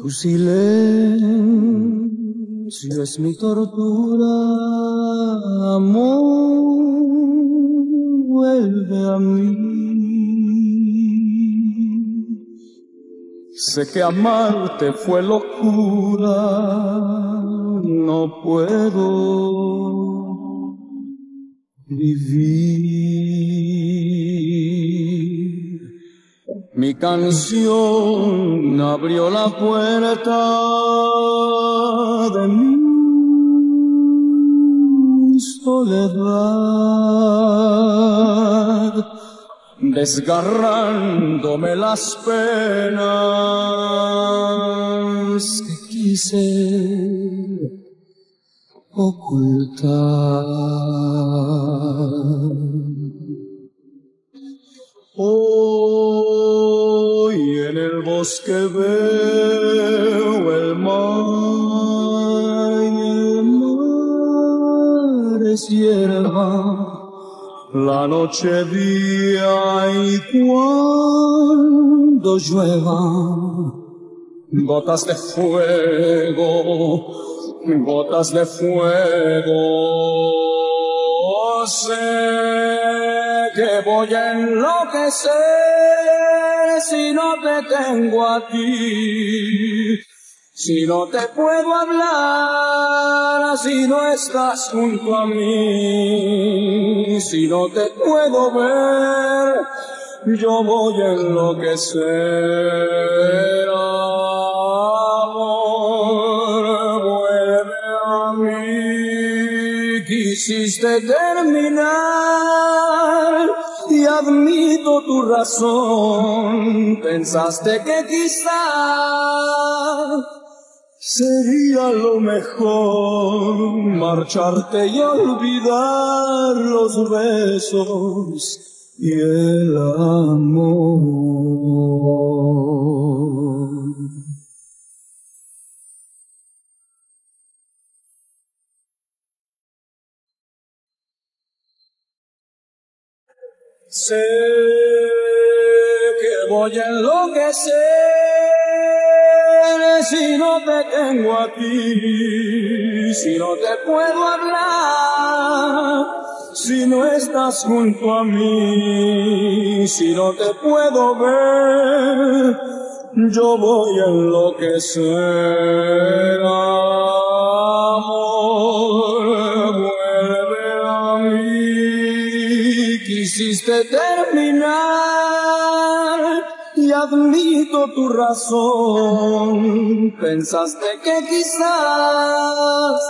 Tu silencio es mi tortura, amor, vuelve a mí. Sé que amarte fue locura, no puedo vivir. Mi canción abrió la puerta de mi soledad, desgarrándome las penas que quise ocultar. En el bosque veo el mar el mar es hierba, la noche día y cuando llueva, gotas de fuego, gotas de fuego. Sé que voy a enloquecer si no te tengo a ti. Si no te puedo hablar, si no estás junto a mí, si no te puedo ver, yo voy a enloquecer. Amor, vuelve a mí, quisiste terminar admito tu razón. Pensaste que quizá sería lo mejor marcharte y olvidar los besos y el amor. Sé que voy a enloquecer si no te tengo a ti, si no te puedo hablar, si no estás junto a mí, si no te puedo ver, yo voy a enloquecer. Terminar y admito tu razón. Pensaste que quizás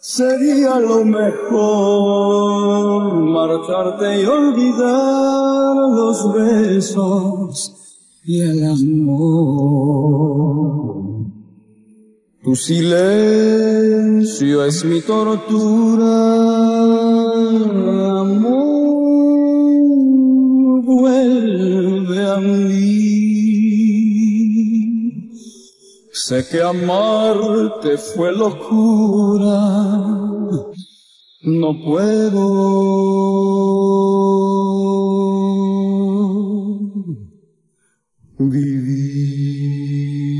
sería lo mejor marcharte y olvidar los besos y el amor. Tu silencio es mi tortura, amor, Sé que amarte fue locura, no puedo. Vivir.